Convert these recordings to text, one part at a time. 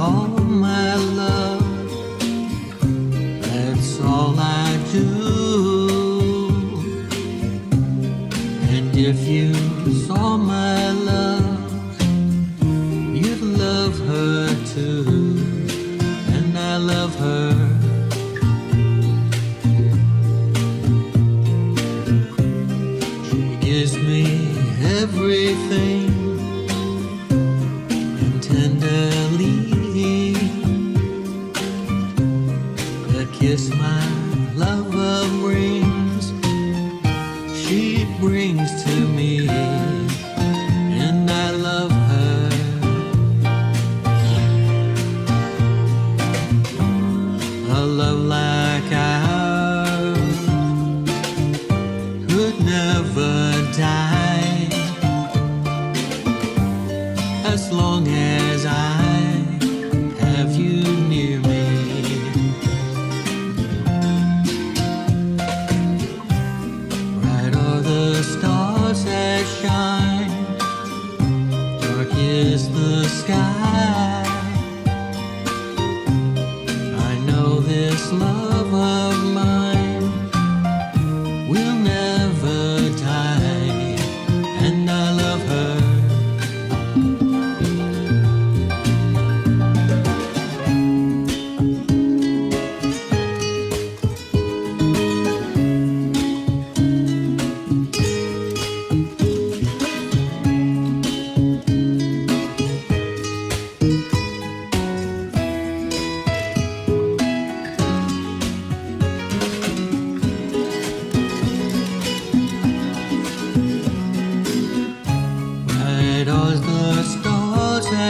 all my love. That's all I do. And if you saw my love, you'd love her too. And I love her. She gives me everything tenderly as long as I have you near me. Bright are the stars that shine, dark is the sky. I know this love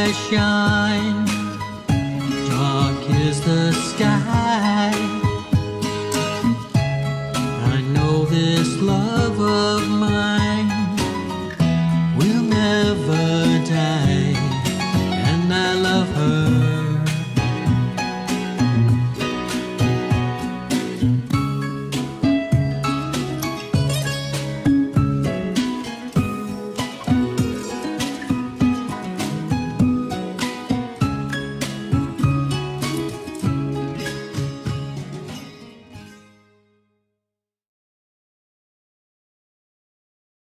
that shines. Dark is the sky. I know this love.